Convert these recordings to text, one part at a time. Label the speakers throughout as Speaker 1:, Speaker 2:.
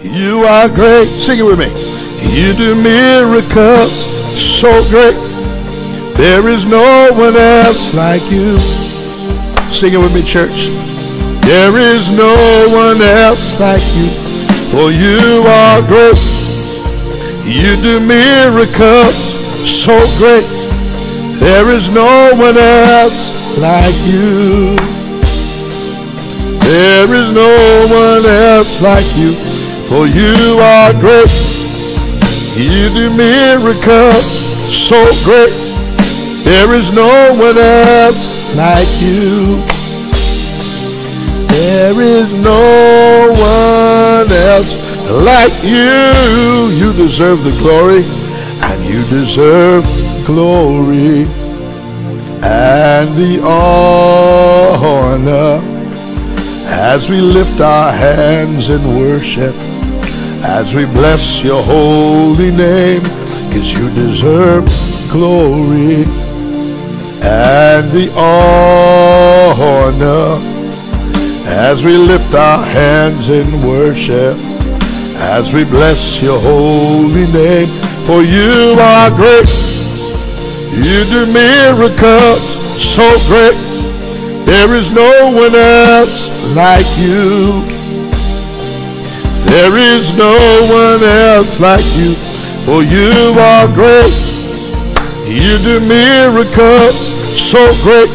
Speaker 1: You are great. Sing it with me. You do miracles so great. There is no one else like you. Sing it with me, church. There is no one else like you, for you are great. You do miracles so great. There is no one else like you. There is no one else like you, for you are great. You do miracles so great. There is no one else like you. There is no one else like you. You deserve the glory, and you deserve glory and the honor as we lift our hands in worship, as we bless your holy name, because you deserve glory and the honor as we lift our hands in worship, as we bless your holy name, for you are great. You do miracles so great. There is no one else like you. There is no one else like you, for you are great. You do miracles so great.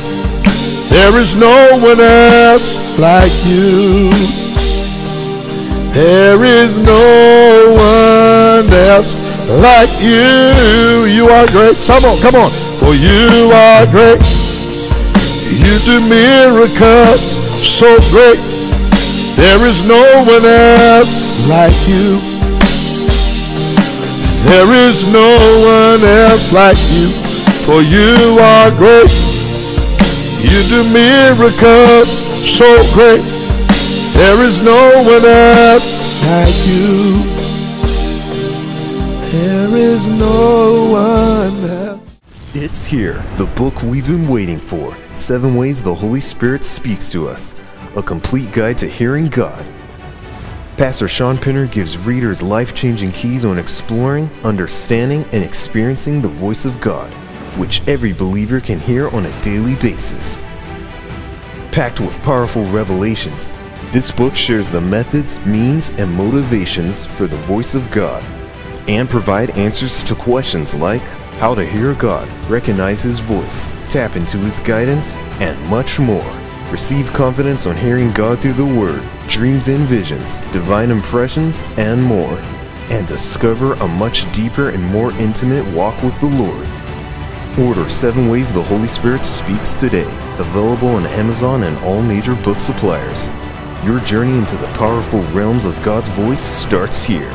Speaker 1: There is no one else like you. There is no one else like you. You are great. Come on, come on. For you are great. You do miracles so great. There is no one else like you. There is no one else like you. For you are great. You do miracles so great. There is no one else like you. There is no one else.
Speaker 2: It's here, the book we've been waiting for Seven Ways the Holy Spirit Speaks to Us, a complete guide to hearing God. Pastor Sean Pinder gives readers life changing keys on exploring, understanding, and experiencing the voice of God, which every believer can hear on a daily basis. Packed with powerful revelations, this book shares the methods, means, and motivations for the voice of God and provide answers to questions like how to hear God, recognize His voice, tap into His guidance, and much more. Receive confidence on hearing God through the Word, dreams and visions, divine impressions, and more. And discover a much deeper and more intimate walk with the Lord. Order 7 Ways the Holy Spirit Speaks today, available on Amazon and all major book suppliers. Your journey into the powerful realms of God's voice starts here.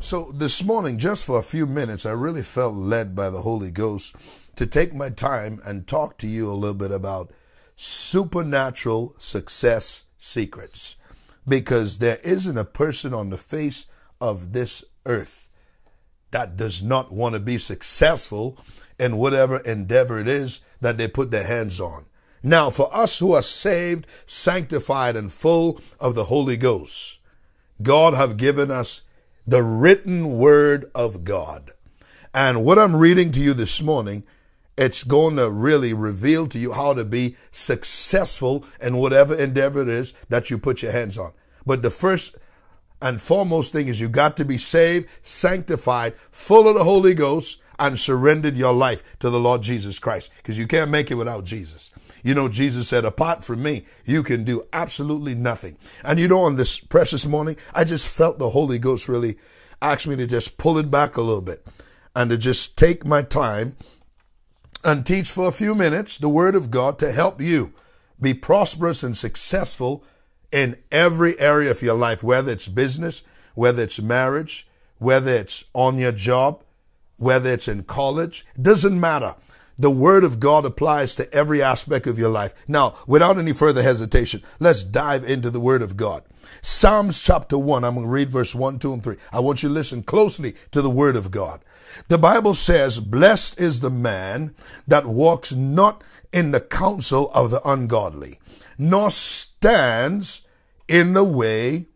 Speaker 1: So this morning, just for a few minutes, I really felt led by the Holy Ghost to take my time and talk to you a little bit about supernatural success secrets. Because there isn't a person on the face of this earth that does not want to be successful in whatever endeavor it is that they put their hands on. Now, for us who are saved, sanctified, and full of the Holy Ghost, God have given us the written word of God. And what I'm reading to you this morning, it's going to really reveal to you how to be successful in whatever endeavor it is that you put your hands on. But the first and foremost thing is you got to be saved, sanctified, full of the Holy Ghost, and surrendered your life to the Lord Jesus Christ. Because you can't make it without Jesus. You know, Jesus said, apart from me, you can do absolutely nothing. And you know, on this precious morning, I just felt the Holy Ghost really asked me to just pull it back a little bit and to just take my time and teach for a few minutes the Word of God to help you be prosperous and successful in every area of your life, whether it's business, whether it's marriage, whether it's on your job, whether it's in college, doesn't matter. The word of God applies to every aspect of your life. Now, without any further hesitation, let's dive into the word of God. Psalms chapter 1, I'm going to read verse 1, 2, and 3. I want you to listen closely to the word of God. The Bible says, Blessed is the man that walks not in the counsel of the ungodly, nor stands in the way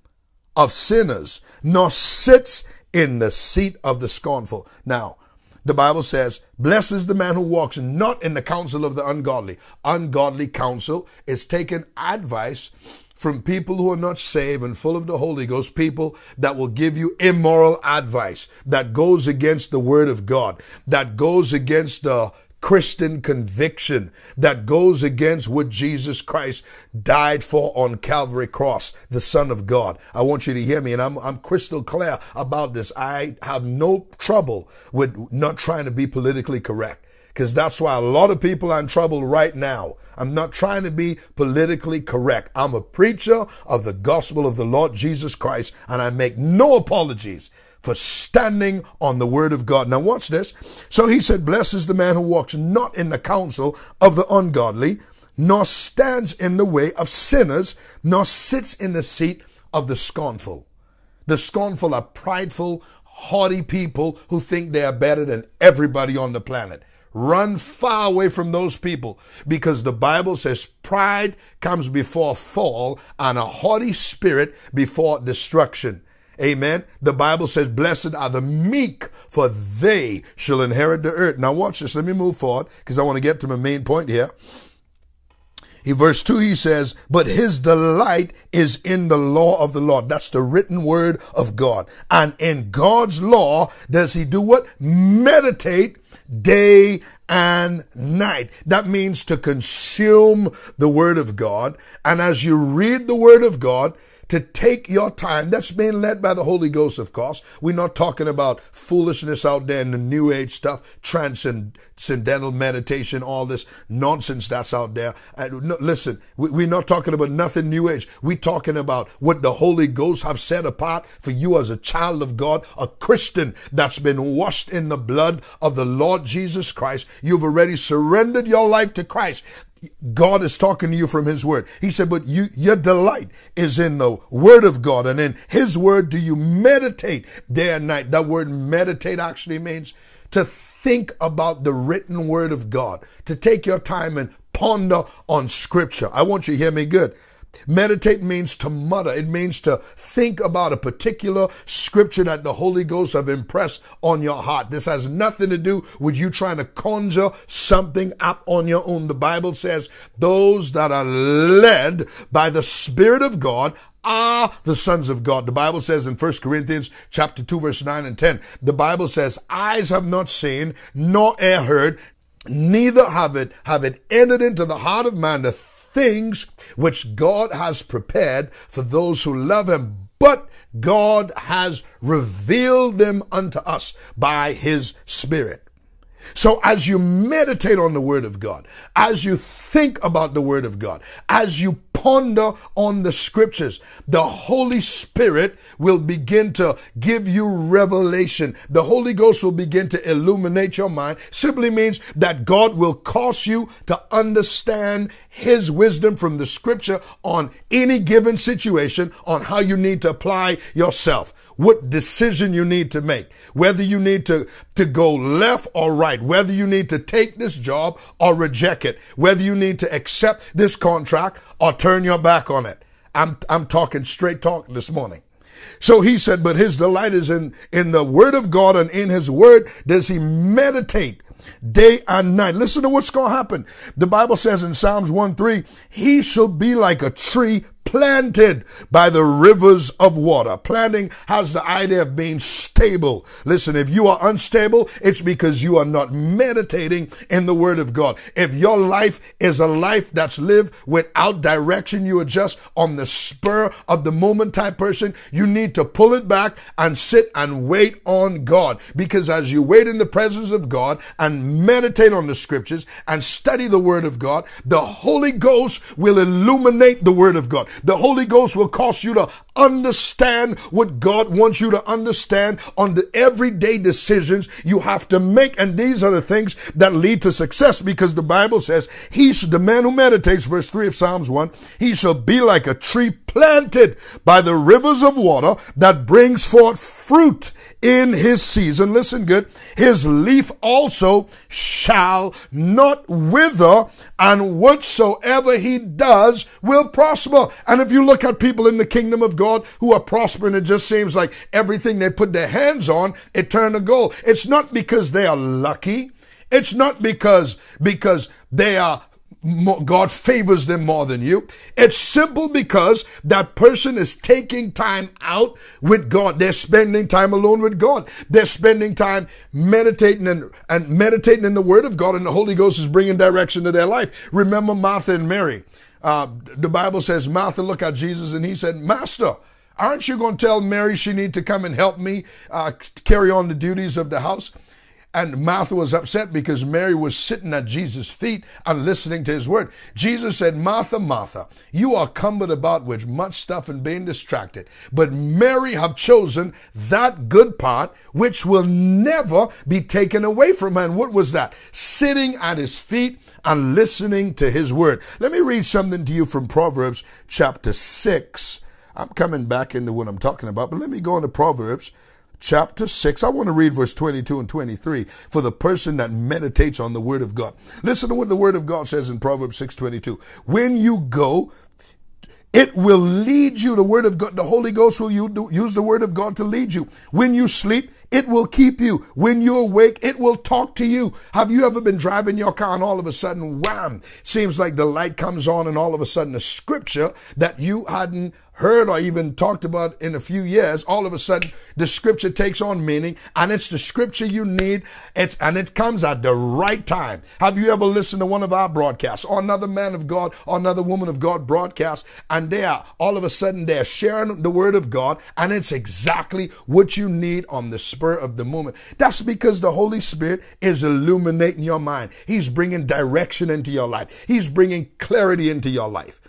Speaker 1: of sinners, nor sits in the seat of the scornful. Now, the Bible says, Blessed is the man who walks not in the counsel of the ungodly. Ungodly counsel is taking advice from people who are not saved and full of the Holy Ghost, people that will give you immoral advice that goes against the Word of God, that goes against the Christian conviction that goes against what Jesus Christ died for on Calvary Cross, the Son of God. I want you to hear me, and I'm, I'm crystal clear about this. I have no trouble with not trying to be politically correct because that's why a lot of people are in trouble right now. I'm not trying to be politically correct. I'm a preacher of the gospel of the Lord Jesus Christ, and I make no apologies for standing on the word of God. Now, watch this. So he said, Blessed is the man who walks not in the counsel of the ungodly, nor stands in the way of sinners, nor sits in the seat of the scornful. The scornful are prideful, haughty people who think they are better than everybody on the planet. Run far away from those people because the Bible says pride comes before fall and a haughty spirit before destruction. Amen. The Bible says, Blessed are the meek, for they shall inherit the earth. Now, watch this. Let me move forward because I want to get to my main point here. In verse 2, he says, But his delight is in the law of the Lord. That's the written word of God. And in God's law, does he do what? Meditate day and night. That means to consume the word of God. And as you read the word of God, to take your time. That's being led by the Holy Ghost, of course. We're not talking about foolishness out there in the new age stuff, transcendental meditation, all this nonsense that's out there. Uh, no, listen, we, are not talking about nothing new age. We're talking about what the Holy Ghost have set apart for you as a child of God, a Christian that's been washed in the blood of the Lord Jesus Christ. You've already surrendered your life to Christ. God is talking to you from his word. He said, but you, your delight is in the word of God and in his word do you meditate day and night. That word meditate actually means to think about the written word of God, to take your time and ponder on scripture. I want you to hear me good. Meditate means to mutter. It means to think about a particular scripture that the Holy Ghost have impressed on your heart. This has nothing to do with you trying to conjure something up on your own. The Bible says those that are led by the Spirit of God are the sons of God. The Bible says in 1 Corinthians chapter 2 verse 9 and 10, the Bible says, eyes have not seen, nor ear heard, neither have it, have it entered into the heart of man the things which God has prepared for those who love him, but God has revealed them unto us by his Spirit. So as you meditate on the Word of God, as you think about the Word of God, as you ponder on the scriptures, the Holy Spirit will begin to give you revelation. The Holy Ghost will begin to illuminate your mind. Simply means that God will cause you to understand His wisdom from the scripture on any given situation on how you need to apply yourself what decision you need to make, whether you need to, to go left or right, whether you need to take this job or reject it, whether you need to accept this contract or turn your back on it. I'm, I'm talking straight talk this morning. So he said, but his delight is in, in the word of God and in his word does he meditate day and night. Listen to what's going to happen. The Bible says in Psalms 1 3, he shall be like a tree planted by the rivers of water. Planting has the idea of being stable. Listen, if you are unstable, it's because you are not meditating in the word of God. If your life is a life that's lived without direction, you are just on the spur of the moment type person, you need to pull it back and sit and wait on God. Because as you wait in the presence of God and meditate on the scriptures and study the word of God, the Holy Ghost will illuminate the word of God. The Holy Ghost will cause you to understand what God wants you to understand on the everyday decisions you have to make. And these are the things that lead to success because the Bible says, He should, the man who meditates, verse 3 of Psalms 1, he shall be like a tree planted by the rivers of water that brings forth fruit in his season. Listen good. His leaf also shall not wither, and whatsoever he does will prosper. And if you look at people in the kingdom of God who are prospering, it just seems like everything they put their hands on, it turned to gold. It's not because they are lucky. It's not because, because they are God favors them more than you. It's simple because that person is taking time out with God. They're spending time alone with God. They're spending time meditating and, and meditating in the Word of God, and the Holy Ghost is bringing direction to their life. Remember Martha and Mary. Uh, the Bible says Martha looked at Jesus and he said, Master, aren't you going to tell Mary she need to come and help me uh, carry on the duties of the house? And Martha was upset because Mary was sitting at Jesus' feet and listening to his word. Jesus said, Martha, Martha, you are cumbered about with much stuff and being distracted. But Mary have chosen that good part which will never be taken away from her. And what was that? Sitting at his feet and listening to his word. Let me read something to you from Proverbs chapter 6. I'm coming back into what I'm talking about, but let me go into Proverbs chapter 6. I want to read verse 22 and 23 for the person that meditates on the word of God. Listen to what the word of God says in Proverbs 6:22. When you go, it will lead you. The word of God, the Holy Ghost will use the word of God to lead you. When you sleep, it will keep you. When you're awake, it will talk to you. Have you ever been driving your car and all of a sudden, wham, seems like the light comes on and all of a sudden a scripture that you hadn't heard or even talked about in a few years, all of a sudden the scripture takes on meaning and it's the scripture you need. It's, and it comes at the right time. Have you ever listened to one of our broadcasts or another man of God or another woman of God broadcast and they are all of a sudden they're sharing the word of God and it's exactly what you need on the spur of the moment. That's because the Holy Spirit is illuminating your mind. He's bringing direction into your life. He's bringing clarity into your life.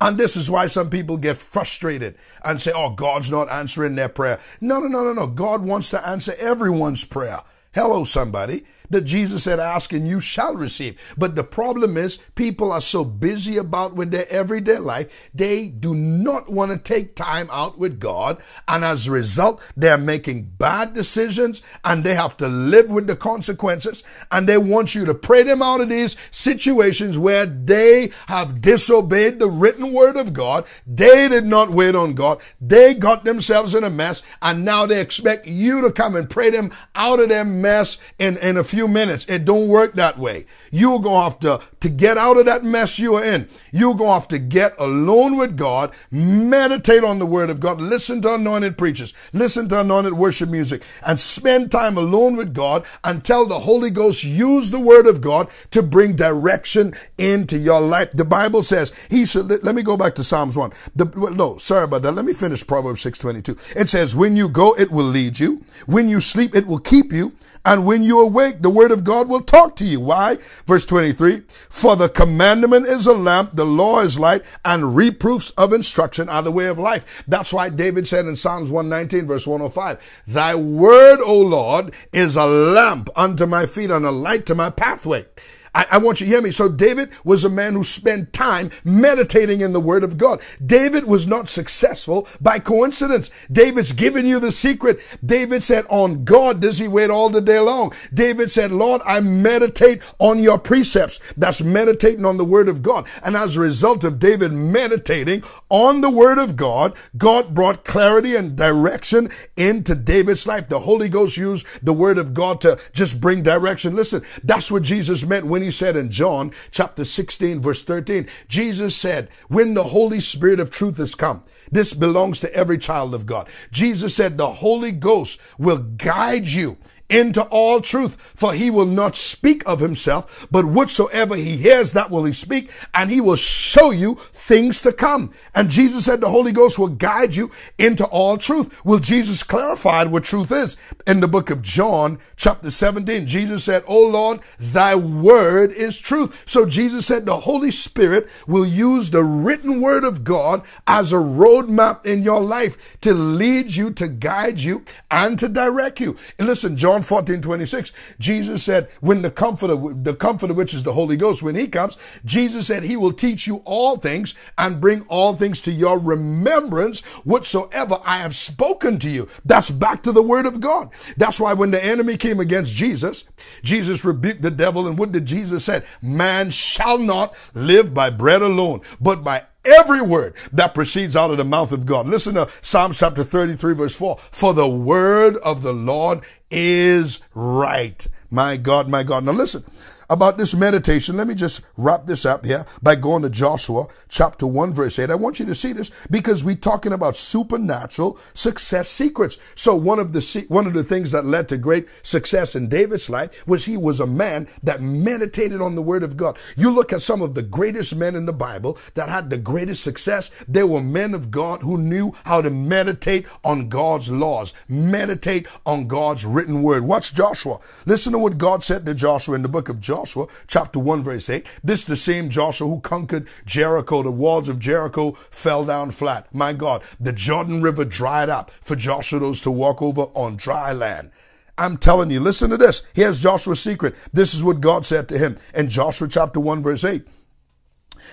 Speaker 1: And this is why some people get frustrated and say, oh, God's not answering their prayer. No, no, no, no, no. God wants to answer everyone's prayer. Hello, somebody that Jesus said, ask and you shall receive. But the problem is people are so busy about with their everyday life, they do not want to take time out with God. And as a result, they're making bad decisions and they have to live with the consequences. And they want you to pray them out of these situations where they have disobeyed the written word of God. They did not wait on God. They got themselves in a mess and now they expect you to come and pray them out of their mess in, in a few few minutes. It don't work that way. You're going to have to, to get out of that mess you are in. You're going to have to get alone with God, meditate on the word of God, listen to anointed preachers, listen to anointed worship music, and spend time alone with God until the Holy Ghost use the word of God to bring direction into your life. The Bible says he should, let me go back to Psalms 1. The, no, sorry about that. Let me finish Proverbs 6.22. It says, when you go, it will lead you. When you sleep, it will keep you. And when you awake, the word of God will talk to you. Why? Verse 23, for the commandment is a lamp, the law is light, and reproofs of instruction are the way of life. That's why David said in Psalms 119, verse 105, thy word, O Lord, is a lamp unto my feet and a light to my pathway. I, I, want you to hear me. So David was a man who spent time meditating in the word of God. David was not successful by coincidence. David's given you the secret. David said, on God does he wait all the day long. David said, Lord, I meditate on your precepts. That's meditating on the word of God. And as a result of David meditating on the word of God, God brought clarity and direction into David's life. The Holy Ghost used the word of God to just bring direction. Listen, that's what Jesus meant when when he said in John chapter 16, verse 13, Jesus said, When the Holy Spirit of truth has come, this belongs to every child of God. Jesus said, The Holy Ghost will guide you into all truth, for he will not speak of himself, but whatsoever he hears, that will he speak, and he will show you things to come. And Jesus said the Holy Ghost will guide you into all truth. Well, Jesus clarified what truth is in the book of John, chapter 17. Jesus said, Oh Lord, thy word is truth. So Jesus said the Holy Spirit will use the written word of God as a roadmap in your life to lead you, to guide you, and to direct you. And listen, John John 14, 26, Jesus said, when the comforter, the comforter, which is the Holy Ghost, when he comes, Jesus said he will teach you all things and bring all things to your remembrance whatsoever I have spoken to you. That's back to the word of God. That's why when the enemy came against Jesus, Jesus rebuked the devil. And what did Jesus say? Man shall not live by bread alone, but by every word that proceeds out of the mouth of God. Listen to Psalm chapter 33 verse 4. For the word of the Lord is right. My God, my God. Now listen, about this meditation, let me just wrap this up here by going to Joshua chapter 1 verse 8. I want you to see this because we're talking about supernatural success secrets. So one of the one of the things that led to great success in David's life was he was a man that meditated on the word of God. You look at some of the greatest men in the Bible that had the greatest success. They were men of God who knew how to meditate on God's laws, meditate on God's written word. Watch Joshua. Listen to what God said to Joshua in the book of Joshua. Joshua, chapter 1, verse 8. This is the same Joshua who conquered Jericho. The walls of Jericho fell down flat. My God, the Jordan River dried up for Joshua to walk over on dry land. I'm telling you, listen to this. Here's Joshua's secret. This is what God said to him in Joshua chapter 1, verse 8.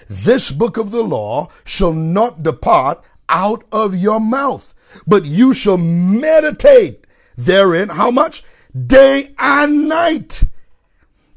Speaker 1: This book of the law shall not depart out of your mouth, but you shall meditate therein. How much? Day and night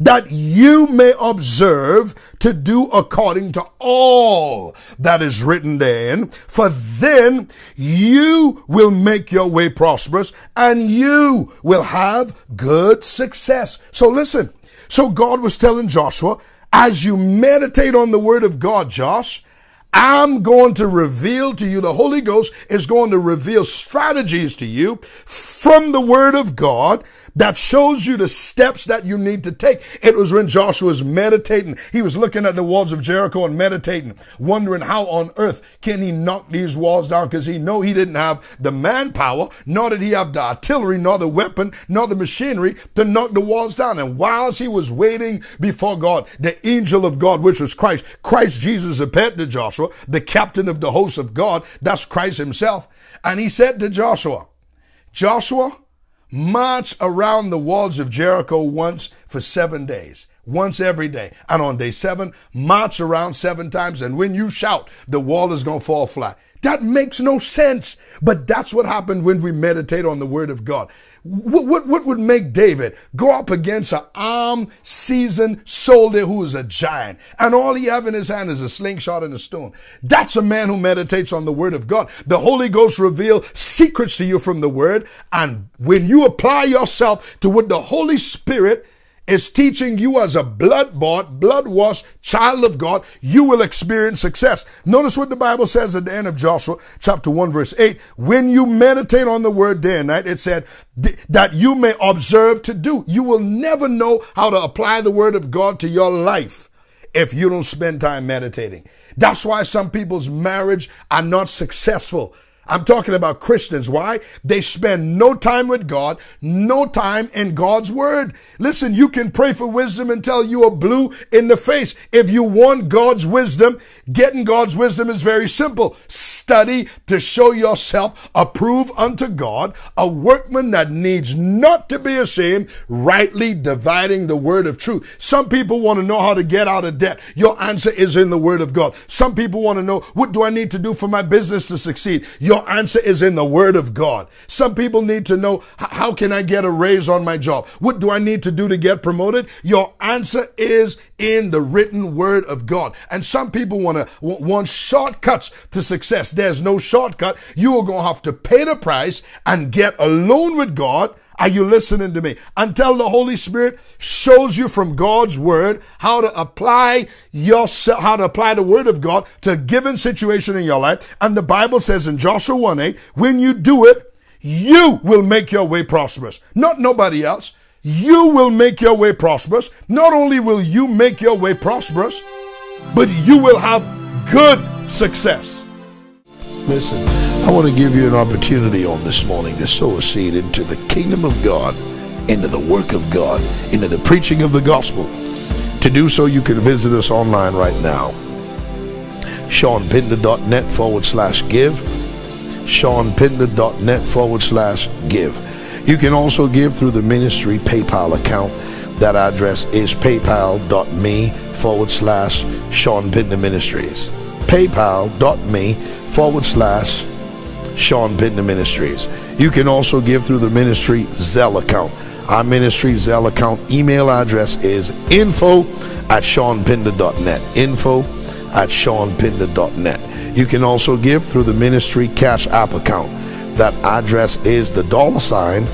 Speaker 1: that you may observe to do according to all that is written therein. For then you will make your way prosperous and you will have good success. So listen. So God was telling Joshua, as you meditate on the word of God, Josh, I'm going to reveal to you, the Holy Ghost is going to reveal strategies to you from the Word of God that shows you the steps that you need to take. It was when Joshua was meditating. He was looking at the walls of Jericho and meditating, wondering how on earth can he knock these walls down because he know he didn't have the manpower, nor did he have the artillery, nor the weapon, nor the machinery to knock the walls down. And whilst he was waiting before God, the angel of God, which was Christ, Christ Jesus appeared to Joshua, the captain of the hosts of God, that's Christ himself. And he said to Joshua, Joshua, march around the walls of Jericho once for seven days, once every day. And on day seven, march around seven times. And when you shout, the wall is going to fall flat. That makes no sense. But that's what happened when we meditate on the word of God. What, what, what would make David go up against an armed, seasoned soldier who is a giant and all he have in his hand is a slingshot and a stone? That's a man who meditates on the word of God. The Holy Ghost reveal secrets to you from the word. And when you apply yourself to what the Holy Spirit is teaching you as a blood bought, blood washed child of God, you will experience success. Notice what the Bible says at the end of Joshua chapter 1 verse 8. When you meditate on the word day and night, it said that you may observe to do. You will never know how to apply the word of God to your life if you don't spend time meditating. That's why some people's marriage are not successful I'm talking about Christians. Why? They spend no time with God, no time in God's word. Listen, you can pray for wisdom until you are blue in the face. If you want God's wisdom, getting God's wisdom is very simple. Study to show yourself approved unto God, a workman that needs not to be ashamed, rightly dividing the word of truth. Some people want to know how to get out of debt. Your answer is in the word of God. Some people want to know, what do I need to do for my business to succeed? Your your answer is in the Word of God. Some people need to know, how can I get a raise on my job? What do I need to do to get promoted? Your answer is in the written Word of God. And some people want to want shortcuts to success. There's no shortcut. You are going to have to pay the price and get alone with God are you listening to me? Until the Holy Spirit shows you from God's word how to apply yourself, how to apply the word of God to a given situation in your life. And the Bible says in Joshua 1 8, when you do it, you will make your way prosperous. Not nobody else. You will make your way prosperous. Not only will you make your way prosperous, but you will have good success. Listen, I want to give you an opportunity on this morning to sow a seed into the kingdom of God, into the work of God, into the preaching of the gospel. To do so, you can visit us online right now. SeanPinder.net forward slash give. SeanPinder.net forward slash give. You can also give through the ministry PayPal account. That address is paypal.me forward slash Sean Pinder Ministries. PayPal.me forward slash Sean Pinder Ministries. You can also give through the ministry Zelle account. Our ministry Zelle account email address is info at seanpinder.net. Info at seanpinder.net. You can also give through the ministry Cash App account. That address is the dollar sign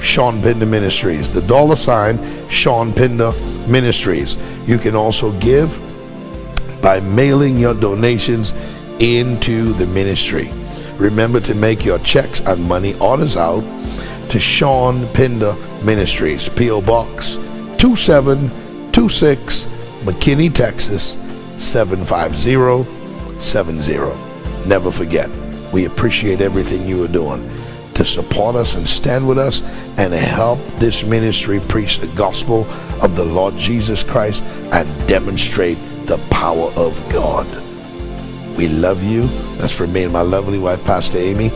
Speaker 1: Sean Pinder Ministries. The dollar sign Sean Pinder Ministries. You can also give by mailing your donations into the ministry. Remember to make your checks and money orders out to Sean Pinder Ministries, P.O. Box 2726, McKinney, Texas 75070. Never forget, we appreciate everything you are doing to support us and stand with us and help this ministry preach the gospel of the Lord Jesus Christ and demonstrate the power of God. We love you. That's for me and my lovely wife, Pastor Amy.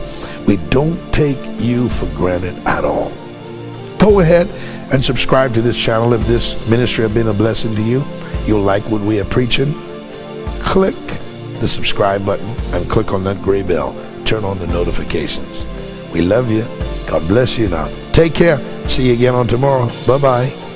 Speaker 1: We don't take you for granted at all. Go ahead and subscribe to this channel if this ministry has been a blessing to you. You'll like what we are preaching. Click the subscribe button and click on that gray bell. Turn on the notifications. We love you. God bless you now. Take care. See you again on tomorrow. Bye bye.